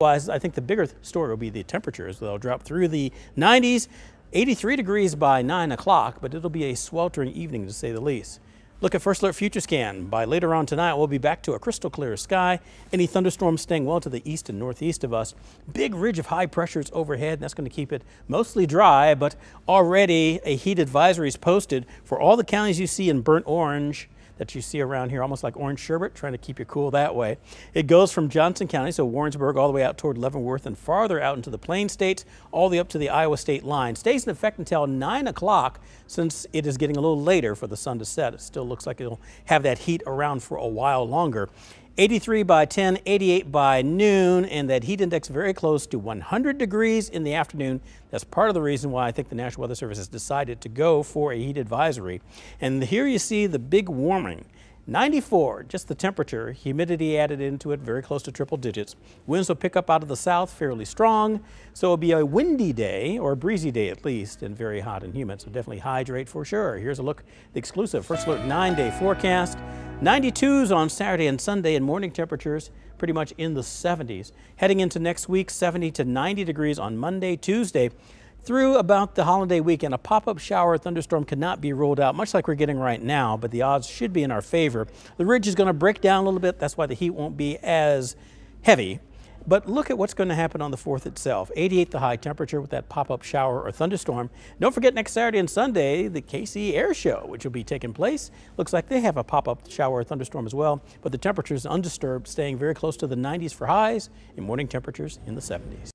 Otherwise, I think the bigger story will be the temperatures. They'll drop through the 90s, 83 degrees by 9 o'clock, but it'll be a sweltering evening to say the least. Look at First Alert Future Scan. By later on tonight, we'll be back to a crystal clear sky. Any thunderstorms staying well to the east and northeast of us. Big ridge of high pressures overhead, and that's going to keep it mostly dry, but already a heat advisory is posted for all the counties you see in burnt orange that you see around here, almost like orange sherbet, trying to keep you cool that way. It goes from Johnson County, so Warrensburg, all the way out toward Leavenworth and farther out into the Plain States, all the way up to the Iowa state line. Stays in effect until 9 o'clock since it is getting a little later for the sun to set. It still looks like it'll have that heat around for a while longer. 83 by 10, 88 by noon, and that heat index very close to 100 degrees in the afternoon. That's part of the reason why I think the National Weather Service has decided to go for a heat advisory. And here you see the big warming. 94, just the temperature, humidity added into it, very close to triple digits. Winds will pick up out of the south fairly strong, so it'll be a windy day, or a breezy day at least, and very hot and humid, so definitely hydrate for sure. Here's a look, the exclusive First Alert nine day forecast. 92s on Saturday and Sunday, and morning temperatures pretty much in the 70s. Heading into next week, 70 to 90 degrees on Monday, Tuesday. Through about the holiday weekend, a pop-up shower or thunderstorm cannot be ruled out, much like we're getting right now, but the odds should be in our favor. The ridge is going to break down a little bit. That's why the heat won't be as heavy. But look at what's going to happen on the 4th itself. 88 the high temperature with that pop-up shower or thunderstorm. Don't forget next Saturday and Sunday, the KC Air Show, which will be taking place. Looks like they have a pop-up shower or thunderstorm as well, but the temperature is undisturbed, staying very close to the 90s for highs and morning temperatures in the 70s.